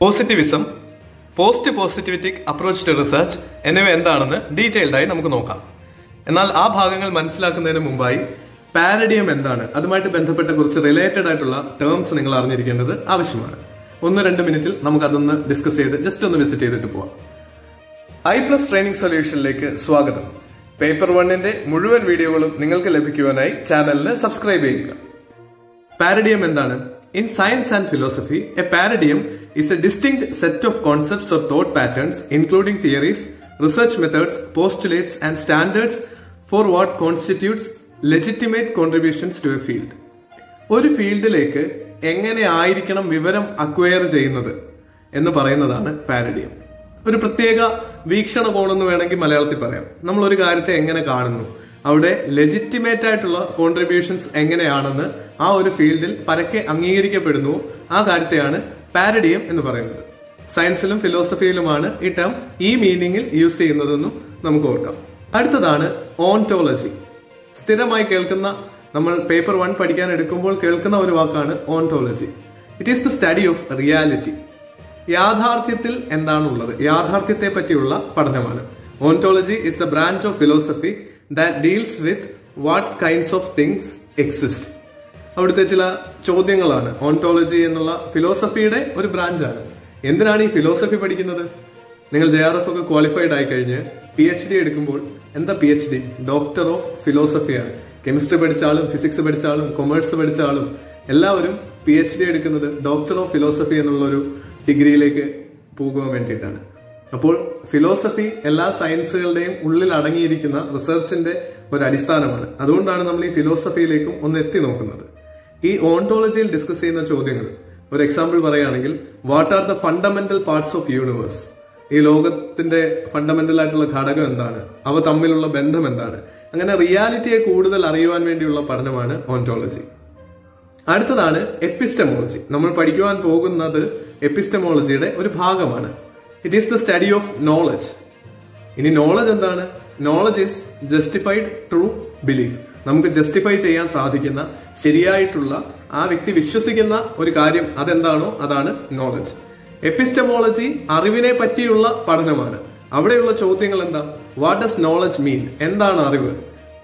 Positivism post positivistic approach to research എന്നിവ എന്താണെന്ന് ഡീറ്റെയിൽഡായി നമുക്ക് നോക്കാം. എന്നാൽ ആ ഭാഗങ്ങൾ മനസ്സിലാക്കുന്നതിന് മുമ്പായി പാരഡിയം എന്താണ്? അതുമായിട്ട് ബന്ധപ്പെട്ട കുറച്ച് റിലേറ്റഡ് ആയിട്ടുള്ള ടേംസ് നിങ്ങൾ അറിഞ്ഞിരിക്കേണ്ടത് ആവശ്യമാണ്. ഒന്ന് രണ്ട് മിനിറ്റിൽ നമുക്ക് അതൊന്ന് ഡിസ്കസ് ചെയ്ത് ജസ്റ്റ് ഒന്ന് വിസിറ്റ് ചെയ്തിട്ട് പോവാം. ഐ പ്ലസ് ട്രെയിനിങ് സൊല്യൂഷനിലേക്ക് സ്വാഗതം. പേപ്പർ വണ്ണിന്റെ മുഴുവൻ വീഡിയോകളും നിങ്ങൾക്ക് ലഭിക്കുവാനായി ചാനലിന് സബ്സ്ക്രൈബ് ചെയ്യുക. പാരഡിയം എന്താണ്? In science and philosophy a paradigm is a distinct set of concepts or thought patterns including theories research methods postulates and standards for what constitutes legitimate contributions to a field ഒരു ഫീൽഡിലേക്ക് എങ്ങനെ ആയിരിക്കണം വിവരം acquire ചെയ്യുന്നത് എന്ന് പറയുന്നതാണ് പാരഡിയം ഒരു പ്രത്യേക വീക്ഷണകോണെന്ന് വേണമെങ്കിൽ മലയാളത്തിൽ പറയാം. നമ്മൾ ഒരു കാര്യത്തെ എങ്ങനെ കാണുന്നു? അവിടെ ലെജിറ്റിമേറ്റ് ആയിട്ടുള്ള കോൺട്രിബ്യൂഷൻസ് എങ്ങനെയാണെന്ന് ആ ഒരു ഫീൽഡിൽ പരക്കെ അംഗീകരിക്കപ്പെടുന്നു. ആ കാര്യത്തെയാണ് പാരഡിയം എന്ന് പറയുന്നത്. സയൻസിലും ഫിലോസഫിയിലുമാണ് ഈ ടേം ഈ മീനിങ്ങിൽ യൂസ് ചെയ്യുന്നതെന്നും നമുക്ക് ഓർക്കാം. അടുത്തതാണ് ഓൺടോളജി സ്ഥിരമായി കേൾക്കുന്ന നമ്മൾ പേപ്പർ വൺ പഠിക്കാൻ എടുക്കുമ്പോൾ കേൾക്കുന്ന ഒരു വാക്കാണ് ontology it is the study of reality യാഥാർത്ഥ്യത്തിൽ എന്താണുള്ളത്? യാഥാർത്ഥ്യത്തെ പറ്റിയുള്ള പഠനമാണ്. Ontology is the branch of philosophy that deals with what kinds of things exist അവിടുത്തെ ചില ചോദ്യങ്ങളാണ്. ഓൺടോളജി എന്നുള്ള ഫിലോസഫിയുടെ ഒരു ബ്രാഞ്ചാണ് എന്തിനാണ് ഈ ഫിലോസഫി പഠിക്കുന്നത്? നിങ്ങൾ ജെ ആർ എഫ് ഒക്കെ ക്വാളിഫൈഡ് ആയി കഴിഞ്ഞ് പി എച്ച് ഡി എടുക്കുമ്പോൾ എന്താ P H D doctor of ഫിലോസഫിയാണ് chemistry പഠിച്ച ആളും ഫിസിക്സ് പഠിച്ച ആളും കൊമേഴ്സ് പഠിച്ച ആളും എല്ലാവരും പി എച്ച് ഡി എടുക്കുന്നത് ഡോക്ടർ ഓഫ് ഫിലോസഫി എന്നുള്ള ഒരു ഡിഗ്രിയിലേക്ക് പോകുവാൻ വേണ്ടിയിട്ടാണ്. അപ്പോൾ ഫിലോസഫി എല്ലാ സയൻസുകളുടെയും ഉള്ളിൽ അടങ്ങിയിരിക്കുന്ന റിസർച്ചിന്റെ ഒരു അടിസ്ഥാനമാണ്. അതുകൊണ്ടാണ് നമ്മൾ ഈ ഫിലോസഫിയിലേക്കും ഒന്ന് എത്തി നോക്കുന്നത്. ഈ ഓണ്ടോളജിയിൽ ഡിസ്കസ് ചെയ്യുന്ന ചോദ്യങ്ങൾ. ഒരു എക്സാമ്പിൾ പറയുകയാണെങ്കിൽ what are the fundamental parts of universe ഈ ലോകത്തിന്റെ ഫണ്ടമെന്റൽ ആയിട്ടുള്ള ഘടകം എന്താണ്? അവ തമ്മിലുള്ള ബന്ധം എന്താണ്? അങ്ങനെ റിയാലിറ്റിയെ കൂടുതൽ അറിയുവാൻ വേണ്ടിയുള്ള പഠനമാണ് ഓണ്ടോളജി അടുത്തതാണ് എപ്പിസ്റ്റമോളജി നമ്മൾ പഠിക്കുവാൻ പോകുന്നത് എപ്പിസ്റ്റമോളജിയുടെ ഒരു ഭാഗമാണ്. It is the study of knowledge ഇനി നോളജ് എന്താണ്? Knowledge is justified true belief നമുക്ക് ജസ്റ്റിഫൈ ചെയ്യാൻ സാധിക്കുന്ന ശരിയായിട്ടുള്ള ആ വ്യക്തി വിശ്വസിക്കുന്ന ഒരു കാര്യം അതെന്താണോ അതാണ് നോളജ് എപ്പിസ്റ്റമോളജി അറിവിനെ പറ്റിയുള്ള പഠനമാണ്. അവിടെയുള്ള ചോദ്യങ്ങൾ എന്താ? വാട്ട് ഡസ് നോളജ് മീൻ എന്താണ് അറിവ്?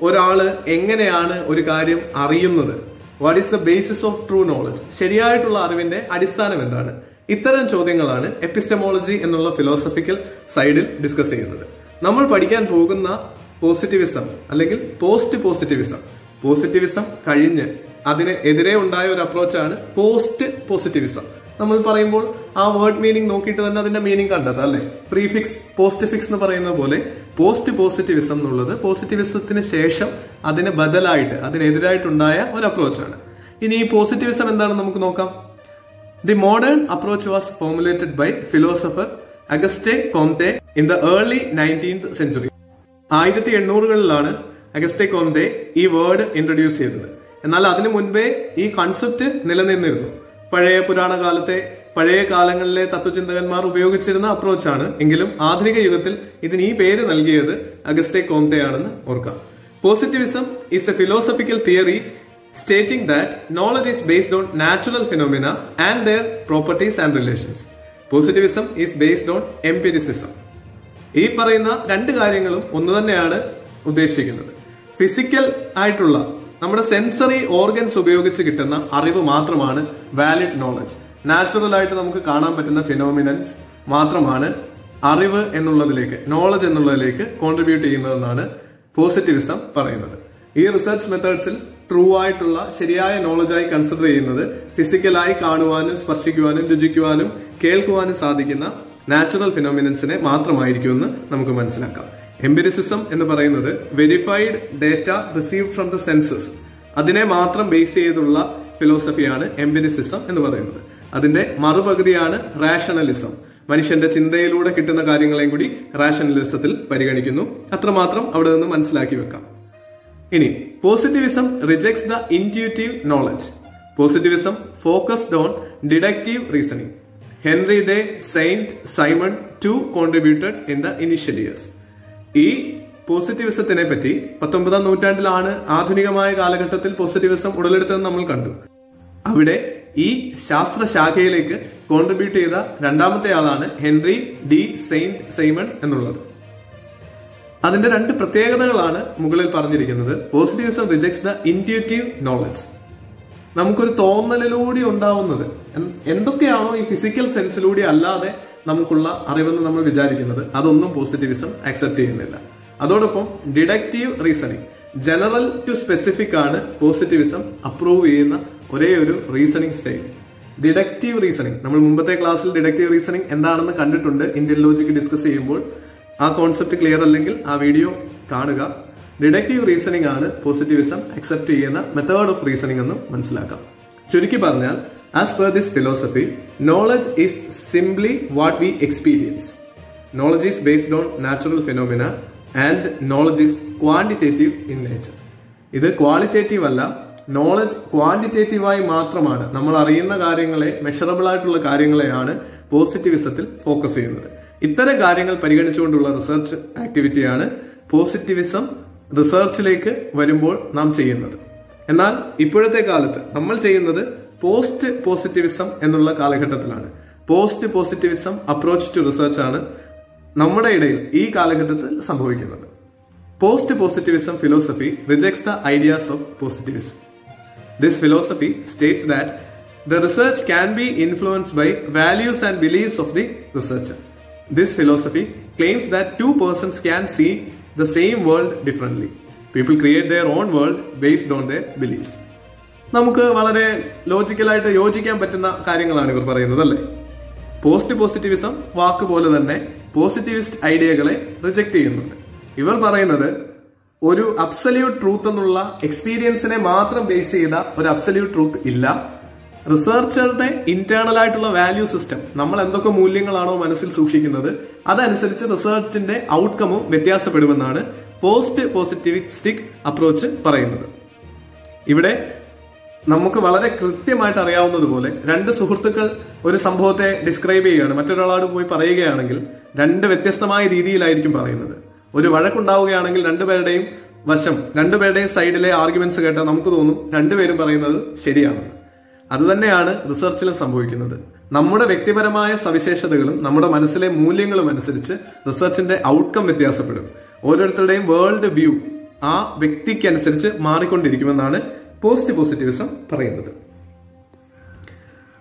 ഒരാൾ എങ്ങനെയാണ് ഒരു കാര്യം അറിയുന്നത്? What is the basis of true knowledge ശരിയായിട്ടുള്ള അറിവിന്റെ അടിസ്ഥാനം എന്താണ്? ഇത്തരം ചോദ്യങ്ങളാണ് എപ്പിസ്റ്റമോളജി എന്നുള്ള ഫിലോസഫിക്കൽ സൈഡിൽ ഡിസ്കസ് ചെയ്യുന്നത്. നമ്മൾ പഠിക്കാൻ പോകുന്ന പോസിറ്റിവിസം അല്ലെങ്കിൽ പോസ്റ്റ് പോസിറ്റിവിസം പോസിറ്റിവിസം കഴിഞ്ഞ് അതിന് എതിരെ ഉണ്ടായ ഒരു അപ്രോച്ചാണ് പോസ്റ്റ് പോസിറ്റിവിസം നമ്മൾ പറയുമ്പോൾ ആ വേർഡ് മീനിങ് നോക്കിയിട്ട് തന്നെ അതിന്റെ മീനിങ് കണ്ടെത്താം അല്ലെ? പ്രീഫിക്സ് പോസ്റ്റ് ഫിക്സ് എന്ന് പറയുന്ന പോലെ പോസ്റ്റ് പോസിറ്റിവിസം എന്നുള്ളത് പോസിറ്റിവിസത്തിന് ശേഷം അതിന് ബദലായിട്ട് അതിനെതിരായിട്ടുണ്ടായ ഒരു അപ്രോച്ചാണ് ഇനി ഈ പോസിറ്റിവിസം എന്താണെന്ന് നമുക്ക് നോക്കാം. The modern approach was formulated by philosopher Auguste Comte in the early nineteenth century ആയിരത്തി എണ്ണൂറുകളിലാണ് അഗസ്റ്റെ കോംതെ ഈ വേർഡ് ഇൻട്രൊഡ്യൂസ് ചെയ്തത്. എന്നാൽ അതിനു മുൻപേ ഈ കൺസെപ്റ്റ് നിലനിന്നിരുന്നു. പഴയ പുരാണ കാലത്തെ പഴയ കാലങ്ങളിലെ തത്വചിന്തകന്മാർ ഉപയോഗിച്ചിരുന്ന അപ്രോച്ചാണ് എങ്കിലും ആധുനിക യുഗത്തിൽ ഇതിന് ഈ പേര് നൽകിയത് അഗസ്റ്റെ കോംതെ ആണെന്ന് ഓർക്കാം. Positivism is a philosophical theory stating that knowledge is based on natural phenomena and their properties and relations. Positivism is based on empiricism. ഈ പറയുന്ന രണ്ട് കാര്യങ്ങളും ഒന്ന് തന്നെയാണ് ഉദ്ദേശിക്കുന്നത് ഫിസിക്കൽ ആയിട്ടുള്ള നമ്മുടെ സെൻസറി ഓർഗൻസ് ഉപയോഗിച്ച് കിട്ടുന്ന അറിവ് മാത്രമാണ് വാലിഡ് നോളജ് നാച്ചുറൽ ആയിട്ട് നമുക്ക് കാണാൻ പറ്റുന്ന ഫിനോമിനൻസ് മാത്രമാണ് അറിവ് എന്നുള്ളതിലേക്ക് നോളജ് എന്നുള്ളതിലേക്ക് കോൺട്രിബ്യൂട്ട് ചെയ്യുന്നതെന്നാണ് പോസിറ്റിവിസം പറയുന്നത് ഈ റിസർച്ച് മെത്തേഡ്സിൽ ട്രൂ ആയിട്ടുള്ള ശരിയായ നോളജായി കൺസിഡർ ചെയ്യുന്നത് ഫിസിക്കലായി കാണുവാനും സ്പർശിക്കുവാനും രുചിക്കുവാനും കേൾക്കുവാനും സാധിക്കുന്ന നാച്ചുറൽ ഫിനോമിനൻസിനെ മാത്രമായിരിക്കുമെന്ന് നമുക്ക് മനസ്സിലാക്കാം. എംപിരിസിസം എന്ന് പറയുന്നത് verified data received from the senses അതിനെ മാത്രം ബേസ് ചെയ്തുള്ള ഫിലോസഫിയാണ് എംപിരിസിസം എന്ന് പറയുന്നത്. അതിന്റെ മറുപകുതിയാണ് റാഷണലിസം മനുഷ്യന്റെ ചിന്തയിലൂടെ കിട്ടുന്ന കാര്യങ്ങളെയും കൂടി റാഷണലിസത്തിൽ പരിഗണിക്കുന്നു. അത്രമാത്രം അവിടെ നിന്ന് മനസ്സിലാക്കി വെക്കാം. ഇനി positivism rejects the intuitive knowledge positivism focused on deductive reasoning Henri de Saint Simon too contributed in the initial ഈ പോസിറ്റിവിസത്തിനെ പറ്റി പത്തൊമ്പതാം നൂറ്റാണ്ടിലാണ് ആധുനികമായ കാലഘട്ടത്തിൽ പോസിറ്റിവിസം ഉടലെടുത്തതെന്ന് നമ്മൾ കണ്ടു. അവിടെ ഈ ശാസ്ത്രശാഖയിലേക്ക് കോൺട്രിബ്യൂട്ട് ചെയ്ത രണ്ടാമത്തെ ആളാണ് ഹെൻറി ഡി സെയിന്റ് സൈമൺ എന്നുള്ളത്. അതിന്റെ രണ്ട് പ്രത്യേകതകളാണ് മുകളിൽ പറഞ്ഞിരിക്കുന്നത്. Positivism rejects the intuitive knowledge നമുക്കൊരു തോന്നലിലൂടെ ഉണ്ടാവുന്നത്. എന്തൊക്കെയാണോ ഈ ഫിസിക്കൽ സെൻസിലൂടെ അല്ലാതെ നമുക്കുള്ള അറിവെന്ന് നമ്മൾ വിചാരിക്കുന്നത് അതൊന്നും പോസിറ്റിവിസം അക്സെപ്റ്റ് ചെയ്യുന്നില്ല. അതോടൊപ്പം deductive reasoning general to specific ആണ് പോസിറ്റിവിസം അപ്രൂവ് ചെയ്യുന്ന ഒരേ ഒരു റീസണിങ് സ്റ്റൈൽ ഡിഡക്റ്റീവ് റീസണിങ് നമ്മൾ മുമ്പത്തെ ക്ലാസ്സിൽ ഡിഡക്റ്റീവ് റീസണിങ് എന്താണെന്ന് കണ്ടിട്ടുണ്ട്. ഇന്ത്യൻ ലോജിക്ക് ഡിസ്കസ് ചെയ്യുമ്പോൾ ആ കോൺസെപ്റ്റ് ക്ലിയർ അല്ലെങ്കിൽ ആ വീഡിയോ കാണുക. ഡിഡക്റ്റീവ് റീസണിംഗ് ആണ് പോസിറ്റിവിസം അക്സെപ്റ്റ് ചെയ്യുന്ന മെത്തേഡ് ഓഫ് റീസണിംഗ് എന്ന് മനസ്സിലാക്കാം. ചുരുക്കി പറഞ്ഞാൽ as per this philosophy knowledge is simply what we experience knowledge is based on natural phenomena and knowledge is quantitative in nature ഇത് ക്വാളിറ്റേറ്റീവ് അല്ല knowledge ക്വാണ്ടിറ്റേറ്റീവായി മാത്രമാണ്. നമ്മൾ അറിയുന്ന കാര്യങ്ങളെ മെഷറബിൾ ആയിട്ടുള്ള കാര്യങ്ങളെയാണ് പോസിറ്റിവിസത്തിൽ ഫോക്കസ് ചെയ്യുന്നത്. ഇത്തരം കാര്യങ്ങൾ പരിഗണിച്ചുകൊണ്ടുള്ള റിസർച്ച് ആക്ടിവിറ്റിയാണ് പോസിറ്റിവിസം റിസർച്ചിലേക്ക് വരുമ്പോൾ നാം ചെയ്യുന്നത്. എന്നാൽ ഇപ്പോഴത്തെ കാലത്ത് നമ്മൾ ചെയ്യുന്നത് പോസ്റ്റ് പോസിറ്റിവിസം എന്നുള്ള കാലഘട്ടത്തിലാണ്. Post positivism approach to research ആണ് നമ്മുടെ ഇടയിൽ ഈ കാലഘട്ടത്തിൽ സംഭവിക്കുന്നത്. Post positivism philosophy rejects the ideas of positivism. This philosophy states that the research can be influenced by values and believes of the researcher. This philosophy claims that two persons can see the same world differently. People create their own world based on their beliefs. നമുക്ക് വളരെ ലോജിക്കലായിട്ട് യോജിക്കാൻ പറ്റുന്ന കാര്യങ്ങളാണ് ഇവർ പറയുന്നത് അല്ലേ post positivism വാക്ക് പോലെ തന്നെ പോസിറ്റിവിസ്റ്റ് ഐഡിയകളെ റിജക്ട് ചെയ്യുന്നുണ്ട് ഇവർ പറയുന്നത് ഒരു അബ്സല്യൂട്ട് ട്രൂത്ത് എന്നുള്ള എക്സ്പീരിയൻസിനെ മാത്രം ബേസ് ചെയ്ത ഒരു അബ്സല്യൂട്ട് ട്രൂത്ത് ഇല്ല റിസർച്ചറുടെ ഇന്റേണൽ ആയിട്ടുള്ള വാല്യൂ സിസ്റ്റം നമ്മൾ എന്തൊക്കെ മൂല്യങ്ങളാണോ മനസ്സിൽ സൂക്ഷിക്കുന്നത് അതനുസരിച്ച് റിസർച്ചിന്റെ ഔട്ട്കമും വ്യത്യാസപ്പെടുമെന്നാണ് പോസ്റ്റ് പോസിറ്റിവിസ്റ്റിക് അപ്രോച്ച് പറയുന്നത്. ഇവിടെ നമുക്ക് വളരെ കൃത്യമായിട്ട് അറിയാവുന്നതുപോലെ രണ്ട് സുഹൃത്തുക്കൾ ഒരു സംഭവത്തെ ഡിസ്ക്രൈബ് ചെയ്യുകയാണ്. മറ്റൊരാളോട് പോയി പറയുകയാണെങ്കിൽ രണ്ട് വ്യത്യസ്തമായ രീതിയിലായിരിക്കും പറയുന്നത്. ഒരു വഴക്കുണ്ടാവുകയാണെങ്കിൽ രണ്ടുപേരുടെയും വശം രണ്ടുപേരുടെയും സൈഡിലെ ആർഗ്യുമെന്റ്സ് കേട്ടാൽ നമുക്ക് തോന്നും രണ്ടുപേരും പറയുന്നത് ശരിയാണെന്ന് അതുതന്നെയാണ് റിസർച്ചിലും സംഭവിക്കുന്നത്. നമ്മുടെ വ്യക്തിപരമായ സവിശേഷതകളും നമ്മുടെ മനസ്സിലെ മൂല്യങ്ങളും അനുസരിച്ച് റിസർച്ചിന്റെ ഔട്ട്കം വ്യത്യാസപ്പെടും. ഓരോരുത്തരുടെയും വേൾഡ് വ്യൂ ആ വ്യക്തിക്കനുസരിച്ച് മാറിക്കൊണ്ടിരിക്കുമെന്നാണ് പോസ്റ്റ് പോസിറ്റിവിസം പറയുന്നത്.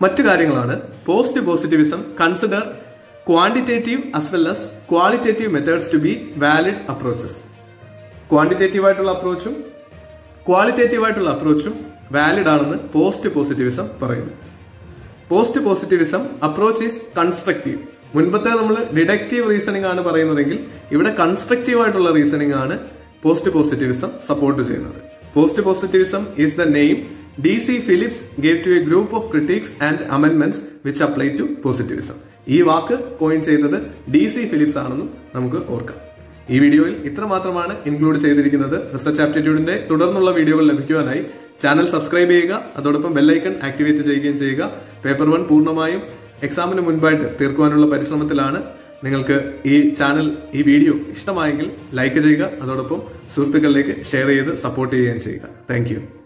മറ്റു കാര്യങ്ങളാണ്. Post positivism consider quantitative as well as qualitative methods to be valid approaches quantitative ആയിട്ടുള്ള അപ്രോച്ചും ക്വാളിറ്റേറ്റീവ് ആയിട്ടുള്ള അപ്രോച്ചും വാലിഡ് ആണെന്ന് പോസ്റ്റ് പോസിറ്റിവിസം പറയുന്നു. Post positivism approach is constructive മുൻപത്തെ നമ്മൾ ഡിഡക്റ്റീവ് റീസണിംഗ് ആണ് പറയുന്നതെങ്കിൽ ഇവിടെ കൺസ്ട്രക്റ്റീവ് ആയിട്ടുള്ള റീസണിംഗ് ആണ് പോസ്റ്റ് പോസിറ്റിവിസം സപ്പോർട്ട് ചെയ്യുന്നത്. Post positivism is the name D C Phillips gave to a group of critics and amendments which apply to positivism ഈ വാക്ക് കോയിൻ ചെയ്തത് ഡി സി ഫിലിപ്സ് ആണെന്നും നമുക്ക് ഓർക്കാം. ഈ വീഡിയോയിൽ ഇത്ര മാത്രമാണ് ഇൻക്ലൂഡ് ചെയ്തിരിക്കുന്നത് റിസർച്ച് ആപ്റ്റിറ്റ്യൂഡിന്റെ തുടർന്നുള്ള വീഡിയോകൾ ലഭിക്കുവാനായി ചാനൽ സബ്സ്ക്രൈബ് ചെയ്യുക അതോടൊപ്പം ബെല്ലൈക്കൺ ആക്ടിവേറ്റ് ചെയ്യുകയും ചെയ്യുക. പേപ്പർ വൺ പൂർണമായും എക്സാമിന് മുൻപായിട്ട് തീർക്കുവാനുള്ള പരിശ്രമത്തിലാണ് നിങ്ങൾക്ക് ഈ ചാനൽ ഈ വീഡിയോ ഇഷ്ടമായെങ്കിൽ ലൈക്ക് ചെയ്യുക അതോടൊപ്പം സുഹൃത്തുക്കളിലേക്ക് ഷെയർ ചെയ്ത് സപ്പോർട്ട് ചെയ്യുകയും ചെയ്യുക. താങ്ക്